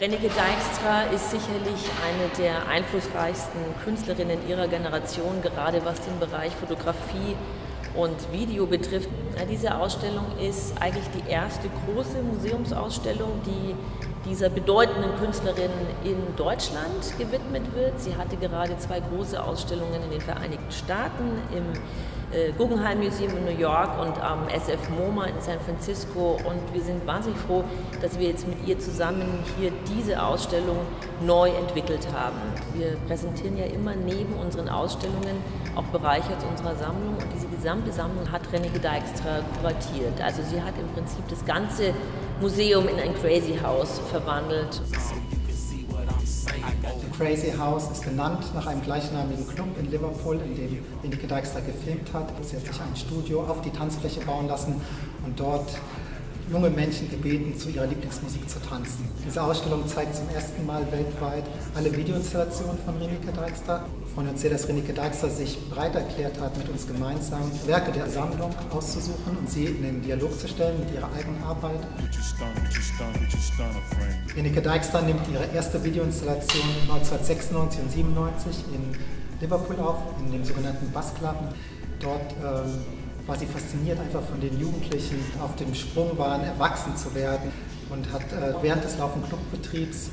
Renike Dijkstra ist sicherlich eine der einflussreichsten Künstlerinnen ihrer Generation, gerade was den Bereich Fotografie und Video betrifft. Diese Ausstellung ist eigentlich die erste große Museumsausstellung, die dieser bedeutenden Künstlerin in Deutschland gewidmet wird. Sie hatte gerade zwei große Ausstellungen in den Vereinigten Staaten, im Guggenheim Museum in New York und am SF MoMA in San Francisco. Und wir sind wahnsinnig froh, dass wir jetzt mit ihr zusammen hier diese Ausstellung neu entwickelt haben. Wir präsentieren ja immer neben unseren Ausstellungen auch Bereiche aus unserer Sammlung und diese gesamte Sammlung hat Renike Dijkstra kuratiert. Also sie hat im Prinzip das ganze Museum in ein Crazy House verwandelt. Crazy House ist benannt nach einem gleichnamigen Club in Liverpool, in dem Renike Dijkstra gefilmt hat. Sie hat sich ein Studio auf die Tanzfläche bauen lassen und dort junge Menschen gebeten, zu ihrer Lieblingsmusik zu tanzen. Diese Ausstellung zeigt zum ersten Mal weltweit alle Videoinstallationen von Renike Dijkstra. Uns sehr, dass Renike Dijkstra sich bereit erklärt hat, mit uns gemeinsam Werke der Sammlung auszusuchen und sie in den Dialog zu stellen mit ihrer eigenen Arbeit. Renike Dijkstra nimmt ihre erste Videoinstallation 1996 und 97 in Liverpool auf, in dem sogenannten Club. Dort ähm, war sie fasziniert einfach von den Jugendlichen, auf dem Sprung waren, erwachsen zu werden und hat äh, während des laufenden Clubbetriebs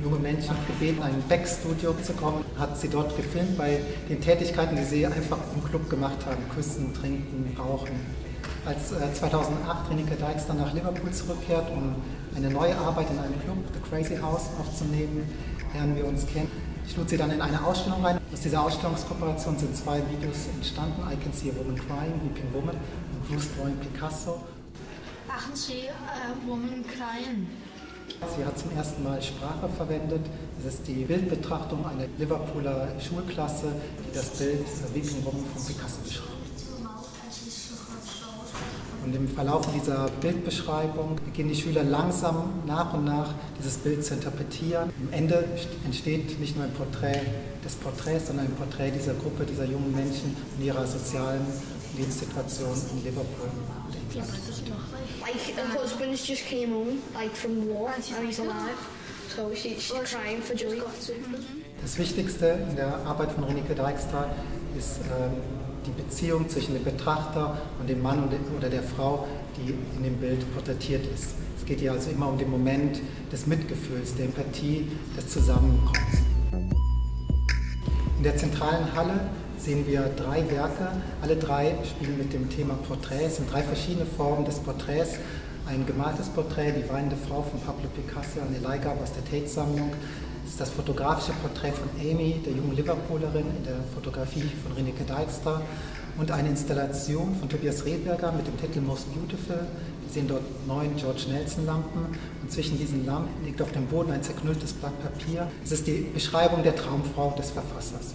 junge Menschen gebeten, in ein Backstudio zu kommen, hat sie dort gefilmt bei den Tätigkeiten, die sie einfach im Club gemacht haben, küssen, trinken, rauchen. Als äh, 2008 Renike Dykes dann nach Liverpool zurückkehrt, um eine neue Arbeit in einem Club, The Crazy House, aufzunehmen, lernen wir uns kennen. Ich lud sie dann in eine Ausstellung rein. Aus dieser Ausstellungskooperation sind zwei Videos entstanden. I Can See a Woman Crying, Weeping Woman und Bruce Drawing Picasso. I can see a woman crying. Sie hat zum ersten Mal Sprache verwendet. Das ist die Bildbetrachtung einer Liverpooler Schulklasse, die das Bild Weeping Woman von Picasso beschreibt. Und im Verlauf dieser Bildbeschreibung beginnen die Schüler langsam nach und nach dieses Bild zu interpretieren. Am Ende entsteht nicht nur ein Porträt des Porträts, sondern ein Porträt dieser Gruppe, dieser jungen Menschen in ihrer sozialen Lebenssituation in Liverpool und. Like her husband just came home, like from war, and he's alive. So she, she's crying for joy. Das Wichtigste in der Arbeit von Renike Dijkstra ist ähm, die Beziehung zwischen dem Betrachter und dem Mann oder der Frau, die in dem Bild porträtiert ist. Es geht hier also immer um den Moment des Mitgefühls, der Empathie, des Zusammenkommens. In der zentralen Halle sehen wir drei Werke. Alle drei spielen mit dem Thema Porträt. Es sind drei verschiedene Formen des Porträts. Ein gemaltes Porträt, die weinende Frau von Pablo Picasso, eine Leihgabe aus der Tate-Sammlung. Es ist das fotografische Porträt von Amy, der jungen Liverpoolerin, in der Fotografie von Renike Dijkstra. Und eine Installation von Tobias Rehberger mit dem Titel Most Beautiful. Wir sehen dort neun George Nelson-Lampen und zwischen diesen Lampen liegt auf dem Boden ein zerknülltes Blatt Papier. Es ist die Beschreibung der Traumfrau des Verfassers.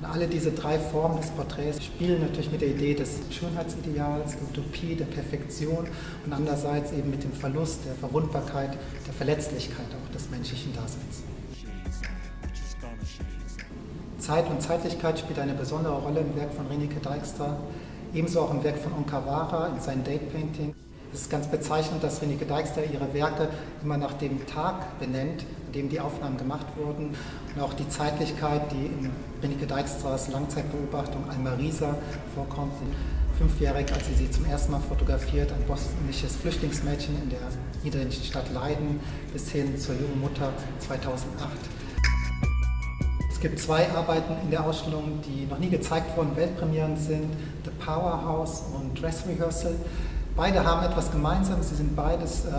Und alle diese drei Formen des Porträts spielen natürlich mit der Idee des Schönheitsideals, der Utopie, der Perfektion und andererseits eben mit dem Verlust, der Verwundbarkeit, der Verletzlichkeit auch des menschlichen Daseins. Zeit und Zeitlichkeit spielt eine besondere Rolle im Werk von Renike Dijkstra, ebenso auch im Werk von Onkawara in seinen Date Painting. Es ist ganz bezeichnend, dass Renike Dijkstra ihre Werke immer nach dem Tag benennt, an dem die Aufnahmen gemacht wurden und auch die Zeitlichkeit, die in Renike Dijkstras Langzeitbeobachtung Almarisa vorkommt. Fünfjährig, als sie sie zum ersten Mal fotografiert, ein bosnisches Flüchtlingsmädchen in der niederländischen Stadt Leiden, bis hin zur jungen Mutter 2008. Es gibt zwei Arbeiten in der Ausstellung, die noch nie gezeigt wurden, Weltpremieren sind, The Powerhouse und Dress Rehearsal. Beide haben etwas gemeinsam, sie sind beides äh,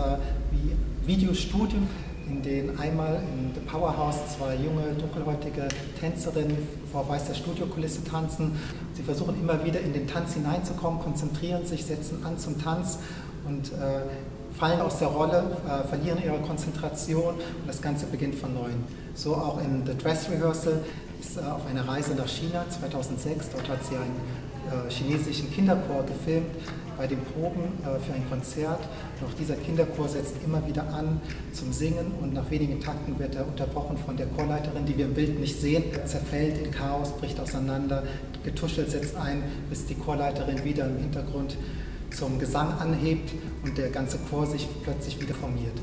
wie Videostudien, in denen einmal in The Powerhouse zwei junge, dunkelhäutige Tänzerinnen vor weißer Studiokulisse tanzen. Sie versuchen immer wieder in den Tanz hineinzukommen, konzentrieren sich, setzen an zum Tanz und äh, fallen aus der Rolle, äh, verlieren ihre Konzentration und das Ganze beginnt von neuem. So auch in The Dress Rehearsal ist äh, auf einer Reise nach China 2006. Dort hat sie einen äh, chinesischen Kinderchor gefilmt bei den Proben äh, für ein Konzert. Auch dieser Kinderchor setzt immer wieder an zum Singen und nach wenigen Takten wird er unterbrochen von der Chorleiterin, die wir im Bild nicht sehen. Er zerfällt in Chaos, bricht auseinander, getuschelt setzt ein, bis die Chorleiterin wieder im Hintergrund zum Gesang anhebt und der ganze Chor sich plötzlich wieder formiert.